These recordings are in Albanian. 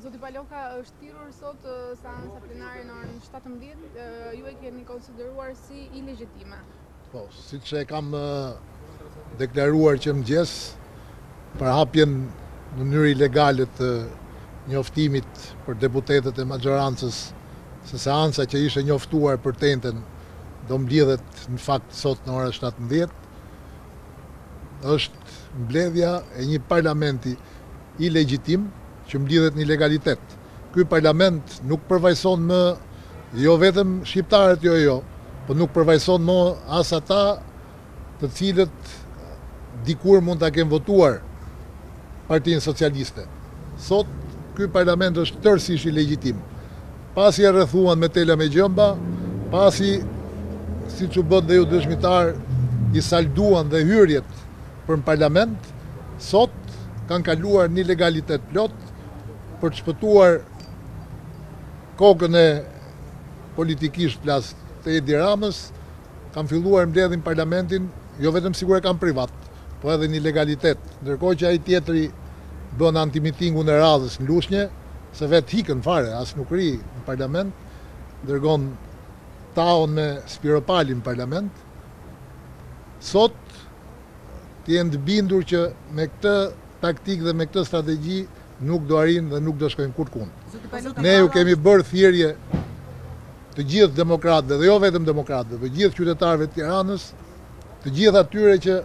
Zoti Paloka është thirrur sot seanca plenare në orën 17, ju e keni konsideruar si ilegjitime. Po, siç e kam deklaruar që në mëngjes përhapjen në mënyrë ilegale të njoftimit për deputetët e maxhorancës se seanca që ishte njoftuar për të enjten do mblidhet në fakt sot në orën 17. Është mbledhja e një parlamenti ilegjitim që mblidhet në ilegalitet. Ky parlament nuk përfaqëson më jo vetëm shqiptarët, jo jo, po nuk përfaqëson më as ata të cilët dikur mund ta kenë votuar Partinë Socialiste. Sot ky parlament është tërësisht ilegjitim. Pasi e rrethuan me tela me gjemba, pasi, siç u bëtë dhe ju dëshmitarë, i salduan dhe hyrjet për në Parlament, sot kanë kaluar në ilegalitet të plotë për të shpëtuar kokën e, politikisht flas, të Edi Ramës, kanë filluar mbledhin Parlamentin, jo vetëm sikur e kanë privat, po edhe në ilegalitet, ndërkohë që ai tjetri bën antimitingun e radhës në Lushnje, se vetë hikën fare, as nuk rri në parlament, dërgon Taon me Spiropalin në parlament. Sot të jenë të bindur që me këtë taktikë dhe me këtë strategji nuk do arrijnë dhe nuk do shkojnë kurrkund. Ne u kemi bërë thirrje të gjithë demokratëve dhe jo vetëm demokratëve, të gjithë qytetarëve të Tiranës, të gjithë atyre që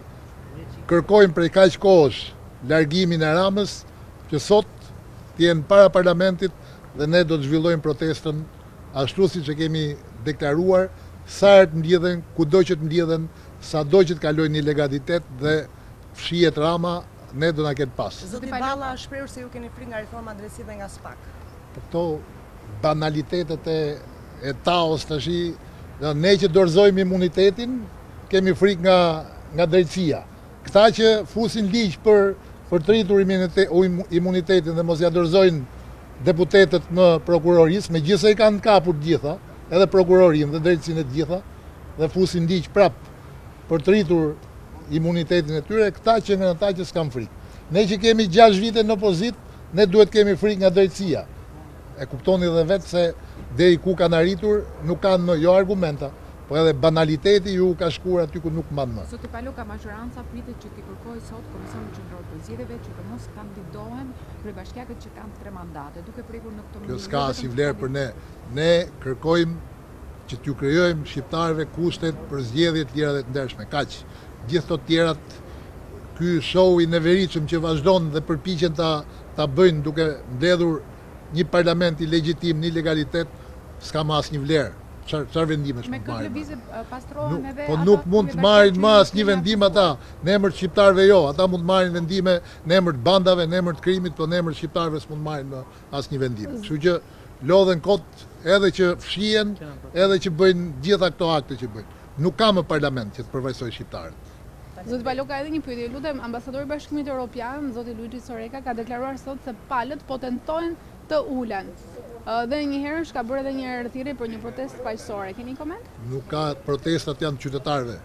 kërkojnë prej kaq kohësh largimin e Ramës, që sot të jenë para parlamentit dhe ne do të zhvillojmë protestën ashtu siç e kemi deklaruar sa herë të mblidhen, kudo që të mblidhen, sado që të kalojnë në ilegalitet dhe të fshihet Rama, ne do na ketë pas. Zoti Balla është shprehur se ju keni frikë nga Reforma në Drejtësi dhe nga SPAK. Këto banalitetet e e Taos tashi ne që dorëzojmë imunitetin kemi frikë nga nga drejtësia këta që fusin ligj për për të rritur imunitetin dhe mos ia dorëzojnë deputetët më prokurorisë megjithëse i kanë kapur të gjitha edhe prokurorinë dhe drejtësinë të gjitha dhe fusin ligj prapë për të rritur imunitetin e tyre këta qenkan ata që s'kanë frikë ne që kemi 6 vite në opozitë ne duhet kemi frikë nga drejtësia E kuptoni dhe vetë se deri ku kanë arritur nuk kanë më jo argumenta, por edhe banaliteti ju ka shkuar aty ku nuk mban më. Zoti Paloka, maxhoranca pritet që t'i kërkojë sot Komisionit Qendror të Zgjedhjeve që të mos kandidohen kryebashkiakët që kanë tre mandate, duke prekur në këtë mënyrë Kjo s'ka asnjë vlerë për ne. Ne kërkojmë që t'ju krijojmë shqiptarëve kushtet për zgjedhje të lira dhe të ndershme. Kaq. Gjithë këto të tjerat, ky show i neveritshëm që vazhdon dhe përpiqen ta ta bëjnë duke mbledhur një parlament ilegjitim në ilegalitet s'ka më asnjë vlerë çfarë vendimesh mund të marrin po nuk mund të marrin më asnjë vendim ata në emër të shqiptarëve jo ata mund të marrin vendime në emër të bandave në emër të krimit po në emër të shqiptarëve s'mund të marrin më asnjë vendim kështu që lodhen kot edhe që fshihen edhe që bëjnë gjitha këto akte që bëjnë Nuk ka më parlament që të përfaqësojë shqiptarët. Zoti Paloka edhe një pyetje ju lutem, ambasadori i Bashkimit Europian, zoti Luigi Soreka ka deklaruar sot se palët po tentojnë të ulen dhe njëherësh ka bërë edhe një herë thirrje për një protestë paqësore. Keni një koment? Nuk ka, protestat janë të qytetarëve.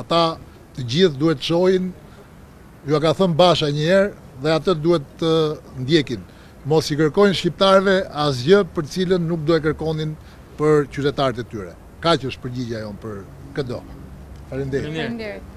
Ata të gjithë duhet të shohin Jua ka thënë Basha një herë dhe atë duhet të ndjekin. Mos i kërkojnë shqiptarëve asgjë për të cilën nuk do e kërkonin për qytetarët e tyre. Kaq është përgjigja jonë për këdo. Faleminderit.